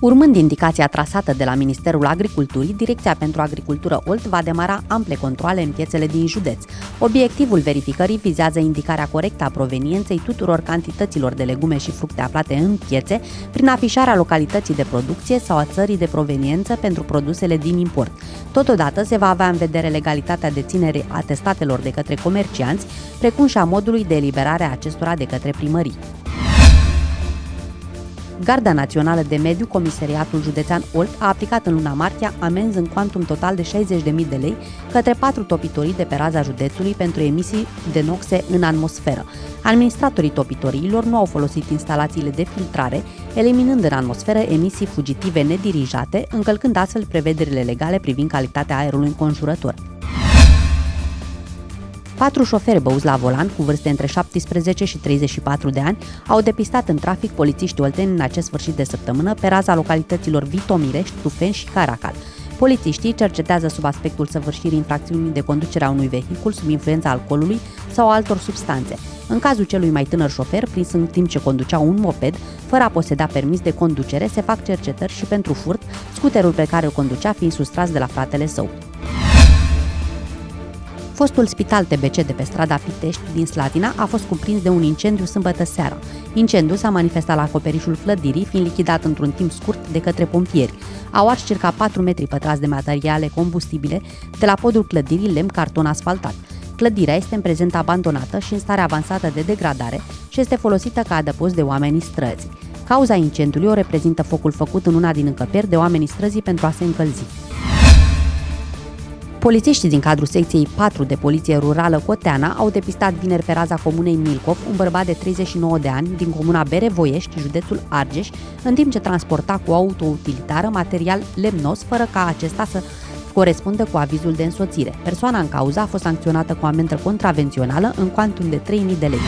Urmând indicația trasată de la Ministerul Agriculturii, Direcția pentru Agricultură Olt va demara ample controle în piețele din județ. Obiectivul verificării vizează indicarea corectă a provenienței tuturor cantităților de legume și fructe aflate în piețe, prin afișarea localității de producție sau a țării de proveniență pentru produsele din import. Totodată se va avea în vedere legalitatea deținerii atestatelor de către comercianți, precum și a modului de eliberare a acestora de către primării. Garda Națională de Mediu, Comisariatul Județean Olt, a aplicat în luna martie amenzi în cuantum total de 60.000 de lei către patru topitorii de pe raza județului pentru emisii de noxe în atmosferă. Administratorii topitoriilor nu au folosit instalațiile de filtrare, eliminând în atmosferă emisii fugitive nedirijate, încălcând astfel prevederile legale privind calitatea aerului înconjurător. Patru șoferi băuți la volan, cu vârste între 17 și 34 de ani, au depistat în trafic polițiști olteni în acest sfârșit de săptămână pe raza localităților Vitomirești, Tufen și Caracal. Polițiștii cercetează sub aspectul săvârșirii infracțiunii de conducere a unui vehicul sub influența alcoolului sau altor substanțe. În cazul celui mai tânăr șofer, prins în timp ce conducea un moped, fără a poseda permis de conducere, se fac cercetări și pentru furt, scuterul pe care o conducea fiind sustras de la fratele său. Fostul spital TBC de pe strada Pitești din Slatina a fost cuprins de un incendiu sâmbătă seara. Incendiul s-a manifestat la acoperișul clădirii, fiind lichidat într-un timp scurt de către pompieri. Au ars circa 4 metri pătrați de materiale combustibile de la podul clădirii lemn carton asfaltat. Clădirea este în prezent abandonată și în stare avansată de degradare și este folosită ca adăpost de oamenii străzi. Cauza incendiului o reprezintă focul făcut în una din încăperi de oamenii străzii pentru a se încălzi. Polițiștii din cadrul secției 4 de Poliție Rurală Coteana au depistat vineri pe raza comunei Milcov un bărbat de 39 de ani din comuna Bere Voiești, județul Argeș, în timp ce transporta cu autoutilitară material lemnos fără ca acesta să corespundă cu avizul de însoțire. Persoana în cauză a fost sancționată cu amendă contravențională în cuantum de 3.000 de lei.